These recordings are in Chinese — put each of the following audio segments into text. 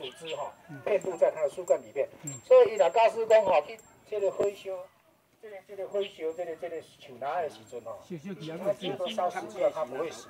组织哈，遍布在它的树干里面。所以伊若假使讲吼，去这个火烧，这个这个火烧，这个这个树拿的时阵吼，它经过烧死之后，它不会死，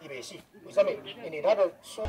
伊袂死。为什么？因为它的树。